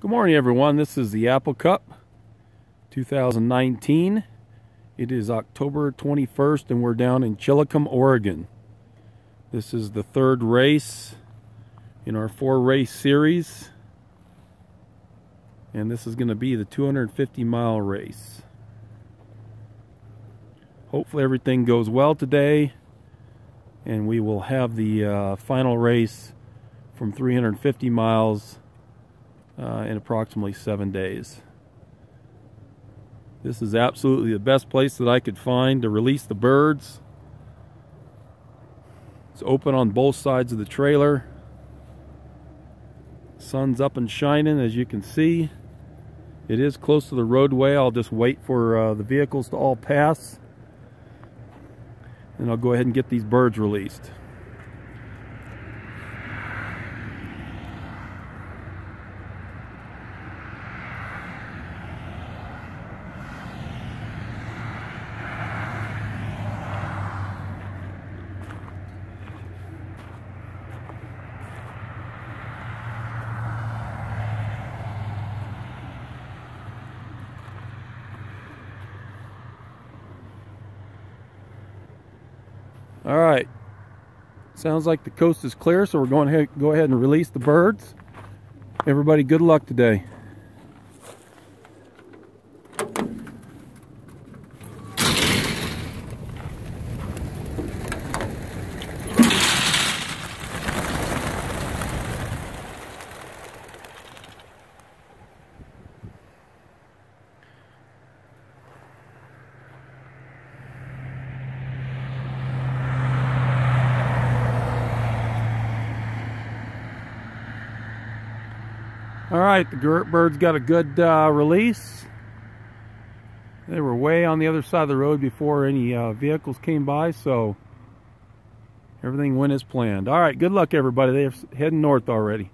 Good morning, everyone. This is the Apple Cup 2019. It is October 21st, and we're down in Chiloquin, Oregon. This is the third race in our four race series. And this is going to be the 250 mile race. Hopefully, everything goes well today, and we will have the uh, final race from 350 miles uh, in approximately seven days. This is absolutely the best place that I could find to release the birds. It's open on both sides of the trailer. Sun's up and shining as you can see. It is close to the roadway. I'll just wait for uh, the vehicles to all pass. And I'll go ahead and get these birds released. All right. Sounds like the coast is clear, so we're going to go ahead and release the birds. Everybody, good luck today. All right, the birds got a good uh, release. They were way on the other side of the road before any uh, vehicles came by, so everything went as planned. All right, good luck, everybody. They're heading north already.